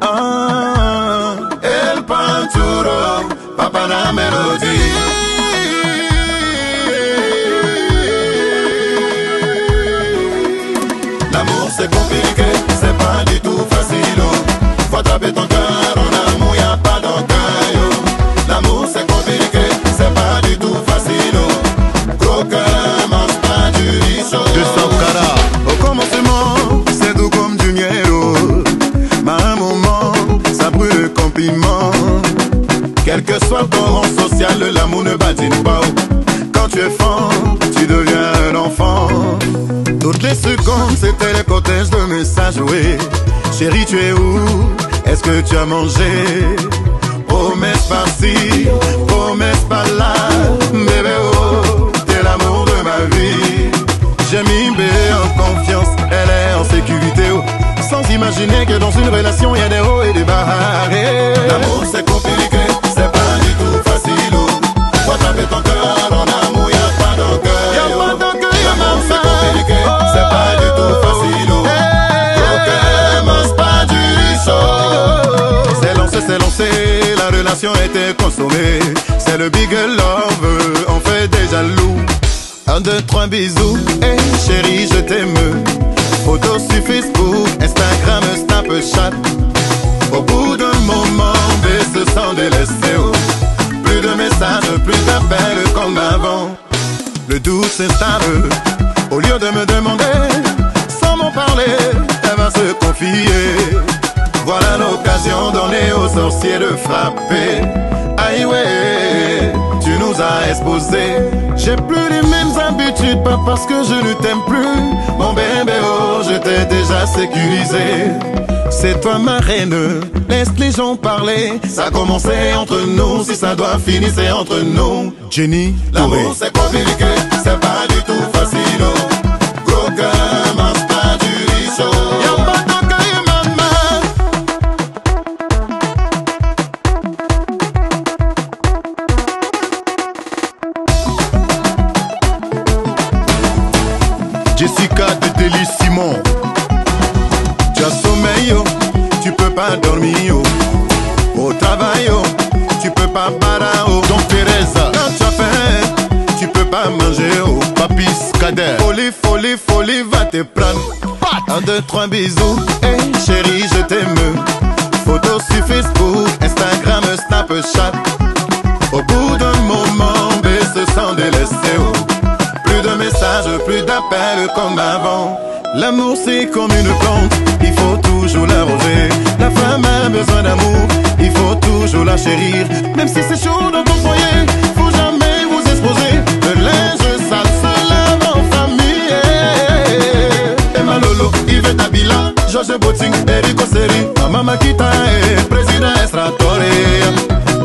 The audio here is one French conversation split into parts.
Ah, el panchuro, papá na melodía. Ton rang social, l'amour ne badine pas. Quand tu es fort, tu deviens un enfant. Toutes les secondes, c'était les cortèges de messages, oui. Chérie, tu es où? Est-ce que tu as mangé? Promesse par-ci, promesse par-là. Bébé, oh, t'es l'amour de ma vie. J'ai mis B en confiance, elle est en sécurité. oh. Sans imaginer que dans une relation, il y a des hauts et des bas. L'amour c'est était consommée. C'est le big love, on fait des jaloux. Un, deux, trois bisous, hey chérie, je t'aime. Photos sur Facebook, Instagram, Snapchat. Au bout d'un moment, se sent délaissé. oh. Plus de messages, plus d'appels comme avant. Le doute s'installe. Au lieu de me demander, sans m'en parler, sorciers de frapper. Aïe ouais, tu nous as exposés. J'ai plus les mêmes habitudes, pas parce que je ne t'aime plus. Mon bébé, oh, je t'ai déjà sécurisé. C'est toi ma reine, laisse les gens parler. Ça a commencé entre nous, si ça doit finir, c'est entre nous. Jenny. L'amour c'est compliqué, c'est pas du tout Jessica de Délice Simon. Tu as sommeil, oh, tu peux pas dormir. oh. Au travail, oh, tu peux pas parer. Oh. Donc Teresa, quand tu as faim, tu peux pas manger. Oh. Papis Kader, folie, folie, folie, va te prendre. Un, deux, trois bisous. Hey chérie, je t'aime. Photos sur Facebook, Instagram, Snapchat. Au bout d'un moment, plus d'appels comme avant. L'amour c'est comme une plante, il faut toujours l'arroser. La femme a besoin d'amour, il faut toujours la chérir. Même si c'est chaud dans ton foyer, faut jamais vous exposer. Le linge sale se lave en famille. Emma Lolo, Yves Dabila, Georges Botting, Eric Osseri, Mama Kita et Président Estratore.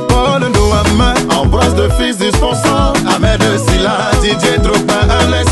Paul Nouama, Ambroise de Fils du sponsor, Ahmed Silla, Didier Droupa, Alex